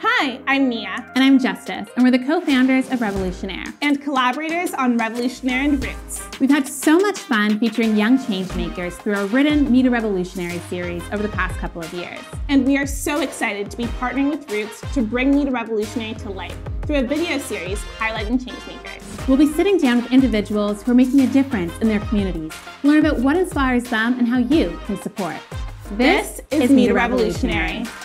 Hi, I'm Nia. And I'm Justice, and we're the co founders of Révolutionnaire. And collaborators on Révolutionnaire and Roots. We've had so much fun featuring young changemakers through our written Meet a Revolutionary series over the past couple of years. And we are so excited to be partnering with Roots to bring Meet a Revolutionary to life through a video series highlighting changemakers. We'll be sitting down with individuals who are making a difference in their communities, learn about what inspires them and how you can support. This, this is Meet a Revolutionary. Revolutionary.